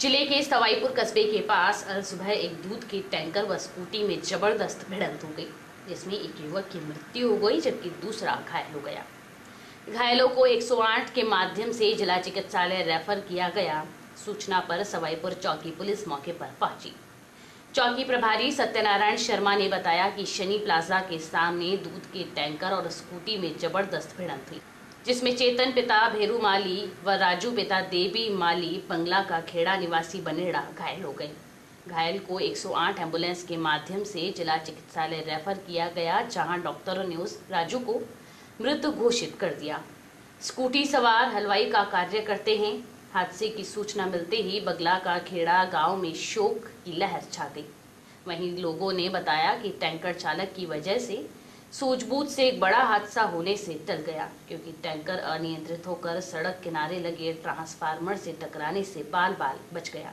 ज़िले के सवाईपुर कस्बे के पास अल सुबह एक दूध के टैंकर व स्कूटी में ज़बरदस्त भिड़ंत हो गई, जिसमें एक युवक की मृत्यु हो गई, जबकि दूसरा घायल हो गया। घायलों को 108 के माध्यम से जिला चिकित्सालय रेफर किया गया। सूचना पर सवाईपुर चौकी पुलिस मौके पर पहुँची। चौकी प्रभारी सत्यनारायण शर्मा ने बताया कि शनि प्लाजा के सामने दूध के टैंकर और स्कूटी में ज़बरदस्त भिड़ंत हुई। जिसमें चेतन पिता, भेरू माली व राजू पिता, देवी माली, बंगला का खेड़ा निवासी बनेड़ा घायल हो गए घायल को 108 एंबुलेंस के माध्यम से जिला चिकित्सालय रेफर किया गया, जहाँ डॉक्टरों ने उस राजू को मृत घोषित कर दिया। स्कूटी सवार हलवाई का कार्य करते हैं। हादसे की सूचना मिलते ही बगला का खेड़ा गाँव में शोक की लहर छा गई। वहीं लोगों ने बताया कि टैंकर चालक की वजह से सूझबूझ से एक बड़ा हादसा होने से टल गया, क्योंकि टैंकर अनियंत्रित होकर सड़क किनारे लगे ट्रांसफार्मर से टकराने से बाल बाल बच गया।